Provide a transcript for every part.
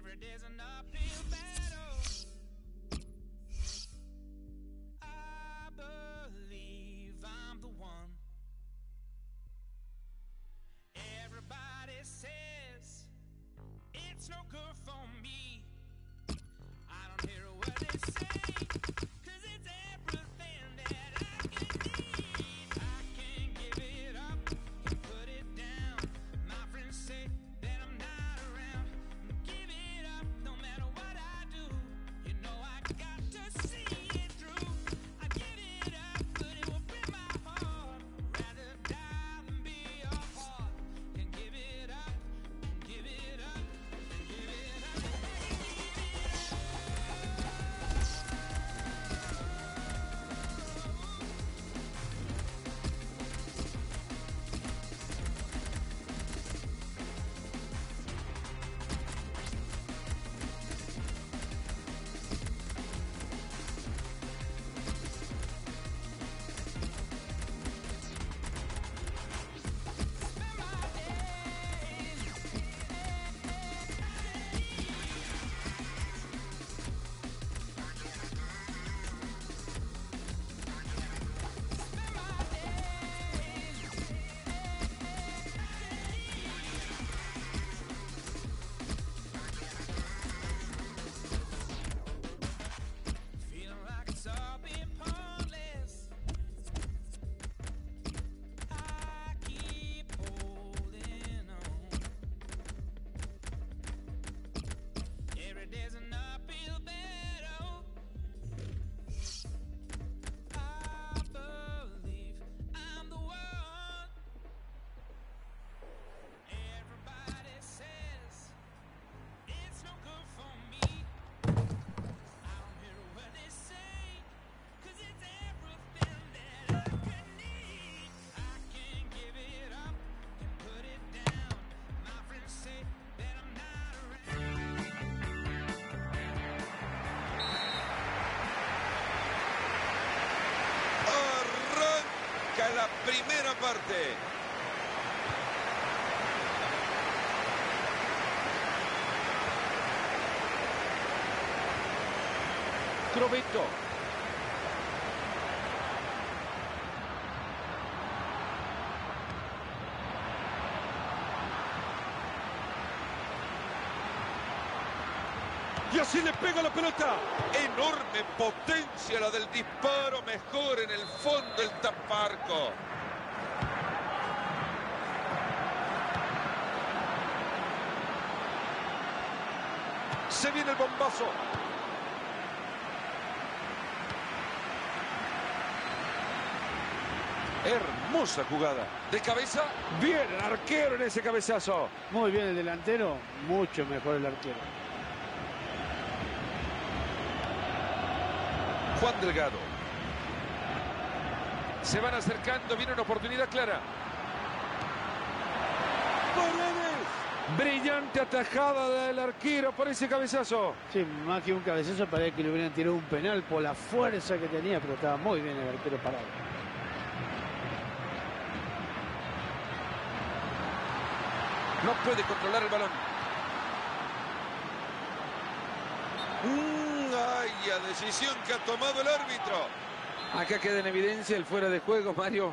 Every day's an uphill battle. La primera parte. Crovetto. Así le pega la pelota. Enorme potencia la del disparo. Mejor en el fondo el taparco. Se viene el bombazo. Hermosa jugada. De cabeza. Bien, el arquero en ese cabezazo. Muy bien el delantero, mucho mejor el arquero. Juan Delgado. Se van acercando. Viene una oportunidad clara. Brillante atajada del arquero por ese cabezazo. Sí, más que un cabezazo parece que le hubieran tirado un penal por la fuerza que tenía, pero estaba muy bien el arquero parado. No puede controlar el balón. Mm, ay, la decisión que ha tomado el árbitro. Acá queda en evidencia el fuera de juego, Mario.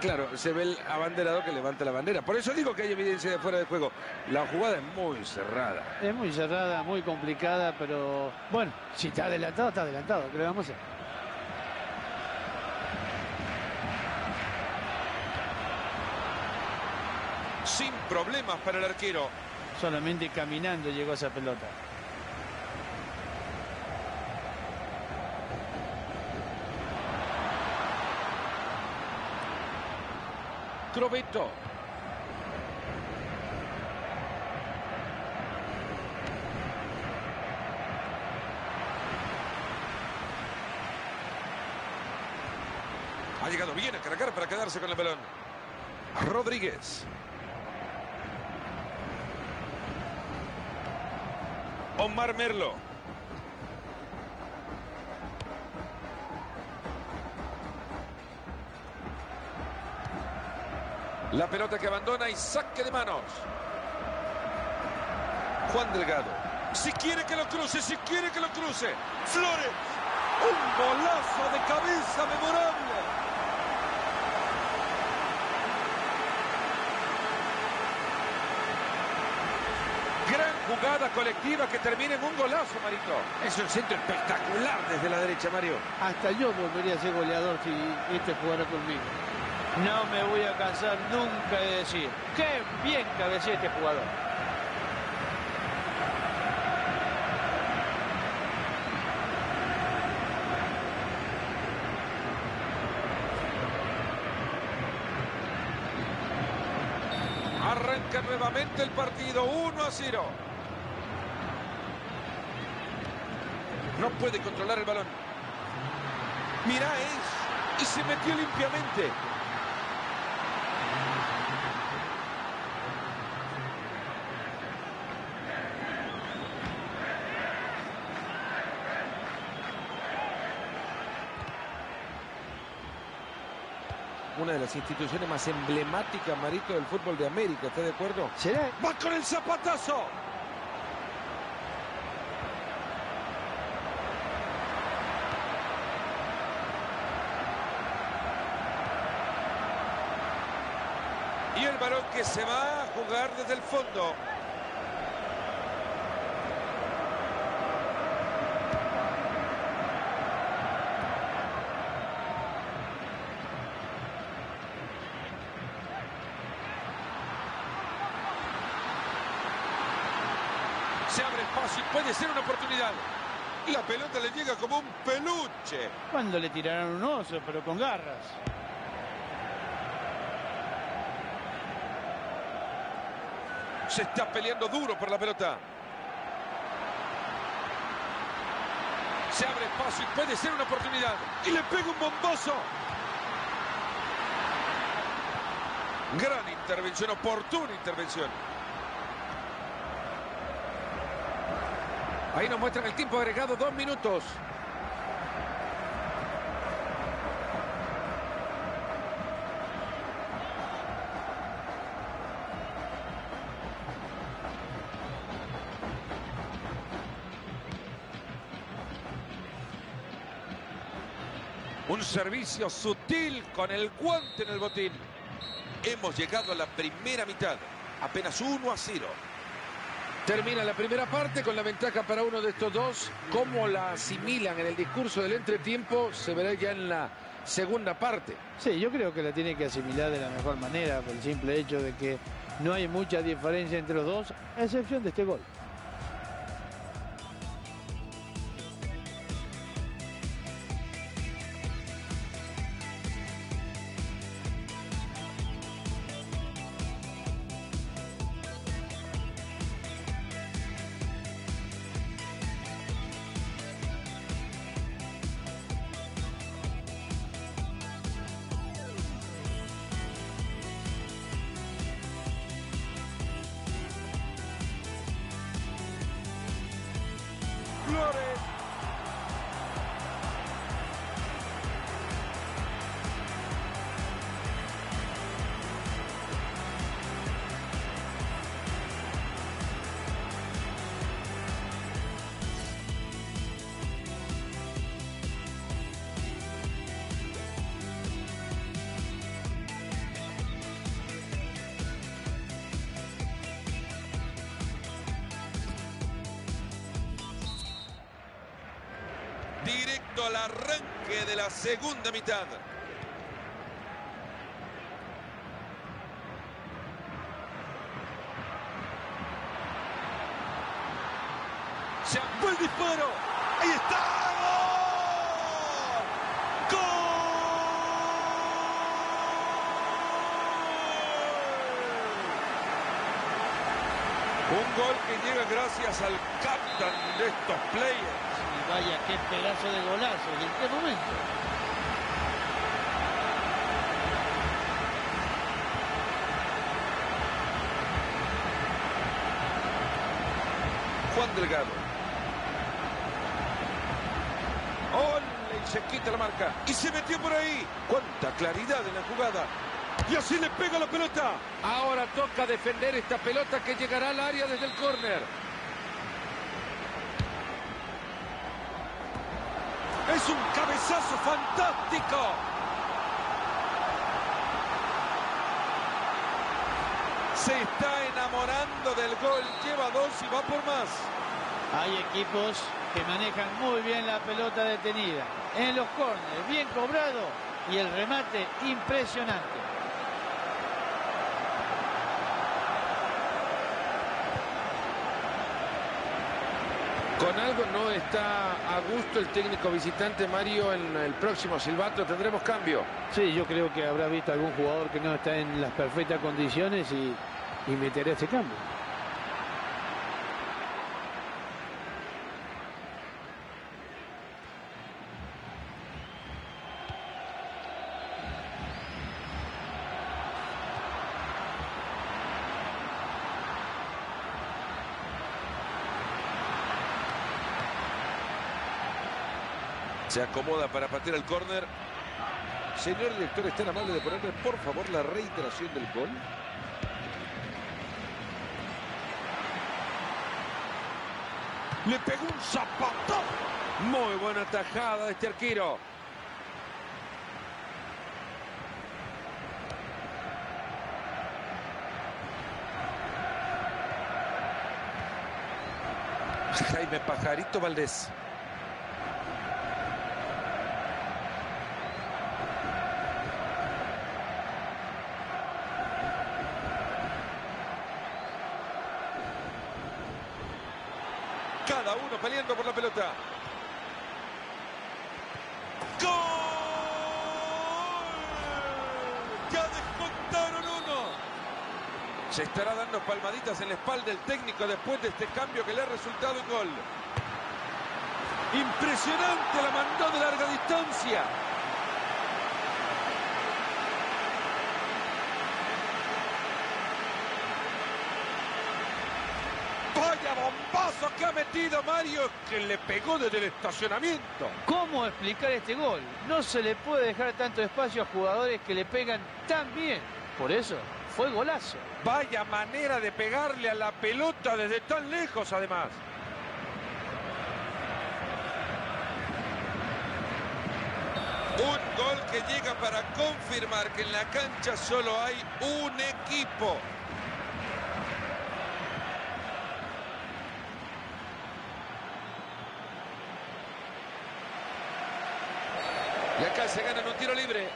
Claro, se ve el abanderado que levanta la bandera. Por eso digo que hay evidencia de fuera de juego. La jugada es muy cerrada. Es muy cerrada, muy complicada, pero bueno, si está adelantado, está adelantado, ¿qué le vamos a hacer? Sin problemas para el arquero. Solamente caminando llegó esa pelota. Crovetto. Ha llegado bien a cargar para quedarse con el balón. Rodríguez. Omar Merlo. La pelota que abandona y saque de manos. Juan Delgado. Si quiere que lo cruce, si quiere que lo cruce. Flores. Un golazo de cabeza memorable. Gran jugada colectiva que termina en un golazo, Marito. Es un centro espectacular desde la derecha, Mario. Hasta yo volvería a ser goleador si este jugara conmigo. No me voy a cansar nunca de decir, qué bien cabecea este jugador. Arranca nuevamente el partido 1 a 0. No puede controlar el balón. Mira es. Y se metió limpiamente. Una de las instituciones más emblemáticas, Marito, del fútbol de América. ¿Está de acuerdo? ¿Será? Va con el zapatazo. Y el balón que se va a jugar desde el fondo. Se abre espacio y puede ser una oportunidad. La pelota le llega como un peluche. Cuando le tiraron un oso, pero con garras. Se está peleando duro por la pelota. Se abre espacio y puede ser una oportunidad. Y le pega un bombazo. Gran intervención, oportuna intervención. Ahí nos muestran el tiempo agregado, dos minutos. Un servicio sutil con el guante en el botín. Hemos llegado a la primera mitad. Apenas 1 a 0. Termina la primera parte con la ventaja para uno de estos dos. Cómo la asimilan en el discurso del entretiempo se verá ya en la segunda parte. Sí, yo creo que la tiene que asimilar de la mejor manera por el simple hecho de que no hay mucha diferencia entre los dos, a excepción de este gol. Flores. Directo al arranque de la segunda mitad. Se fue el disparo. Ahí está. Un gol que llega gracias al capitán de estos players. Vaya, qué pedazo de golazo. ¿Y en qué momento? Juan Delgado. ¡Ole! Y se quita la marca. Y se metió por ahí. ¡Cuánta claridad en la jugada! Y así le pega la pelota. Ahora toca defender esta pelota que llegará al área desde el córner. Es un cabezazo fantástico. Se está enamorando del gol. Lleva dos y va por más. Hay equipos que manejan muy bien la pelota detenida. En los córneres, bien cobrado y el remate impresionante. Con algo no está a gusto el técnico visitante Mario en el próximo silbato. Tendremos cambio. Sí, yo creo que habrá visto algún jugador que no está en las perfectas condiciones y, y meterá ese cambio. Se acomoda para patear el córner. Señor director, ¿es tan amable de ponerme por favor la reiteración del gol? Le pegó un zapato. Muy buena tajada de este arquero. Jaime Pajarito Valdés. Cada uno peleando por la pelota. ¡Gol! ¡Ya descontaron uno! Se estará dando palmaditas en la espalda el técnico después de este cambio que le ha resultado en gol. Impresionante, la mandó de larga distancia. Vaya bombazo que ha metido Mario, que le pegó desde el estacionamiento. ¿Cómo explicar este gol? No se le puede dejar tanto espacio a jugadores que le pegan tan bien. Por eso, fue golazo. Vaya manera de pegarle a la pelota desde tan lejos, además. Un gol que llega para confirmar que en la cancha solo hay un equipo. Y acá se gana en un tiro libre.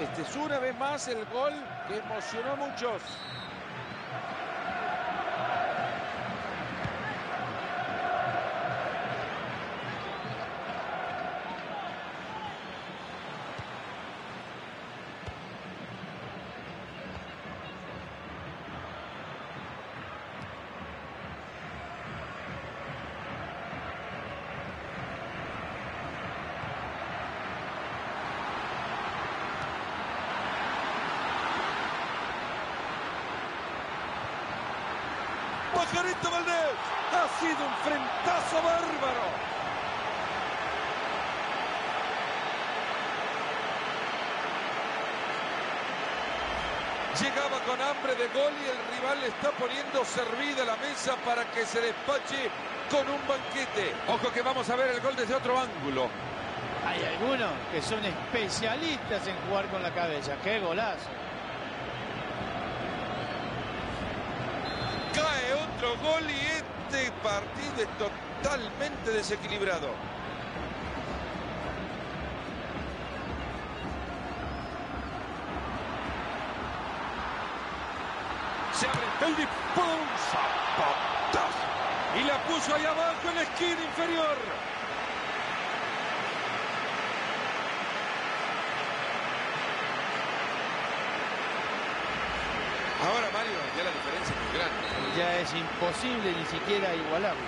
Este es una vez más el gol que emocionó a muchos. Pajarito Valdés ha sido un frentazo bárbaro. Llegaba con hambre de gol y el rival le está poniendo servida la mesa para que se despache con un banquete. Ojo que vamos a ver el gol desde otro ángulo. Hay algunos que son especialistas en jugar con la cabeza. ¡Qué golazo! Cae otro gol y este partido es totalmente desequilibrado. Se abre un zapatazo. Y la puso ahí abajo en la esquina inferior. Ahora Mario, ya la diferencia es muy grande. Ya es imposible ni siquiera igualarlo.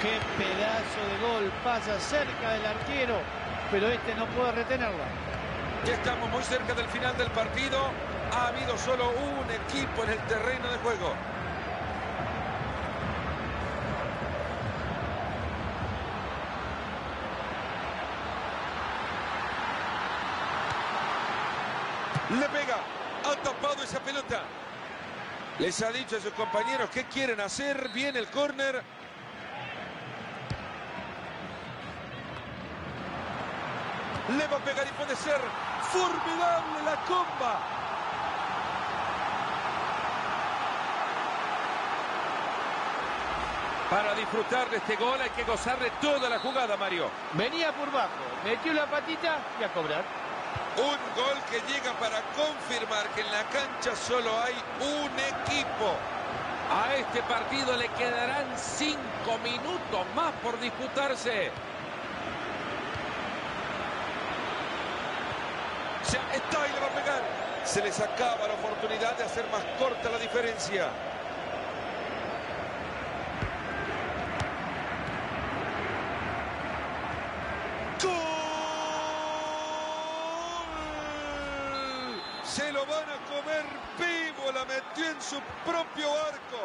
¡Qué pedazo de gol! Pasa cerca del arquero, pero este no puede retenerla. Ya estamos muy cerca del final del partido. Ha habido solo un equipo en el terreno de juego. Le pega. Ha tapado esa pelota. Les ha dicho a sus compañeros qué quieren hacer. Viene el córner. Le va a pegar y puede ser formidable la comba. Para disfrutar de este gol hay que gozar de toda la jugada, Mario. Venía por bajo, metió la patita y a cobrar. Un gol que llega para confirmar que en la cancha solo hay un equipo. A este partido le quedarán cinco minutos más por disputarse. Ya está y le va a pegar. Se les acaba la oportunidad de hacer más corta la diferencia. ¡Gol! Se lo van a comer vivo, la metió en su propio arco.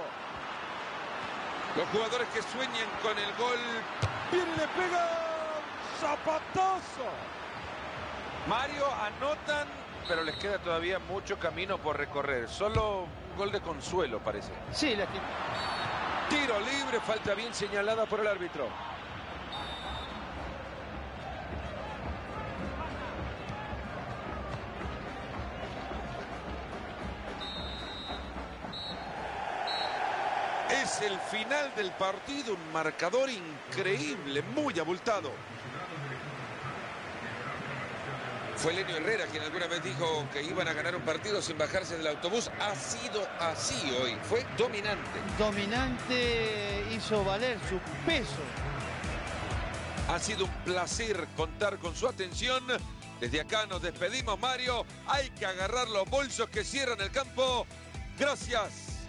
Los jugadores que sueñan con el gol, viene y le pega zapatazo. Mario anotan, pero les queda todavía mucho camino por recorrer. Solo un gol de consuelo, parece. Sí, lastim- Tiro libre, falta bien señalada por el árbitro. Final del partido, un marcador increíble, muy abultado. Fue Lenio Herrera quien alguna vez dijo que iban a ganar un partido sin bajarse del autobús. Ha sido así hoy, fue dominante. dominante hizo valer su peso. Ha sido un placer contar con su atención. Desde acá nos despedimos, Mario. Hay que agarrar los bolsos que cierran el campo. Gracias.